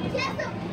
Jesus!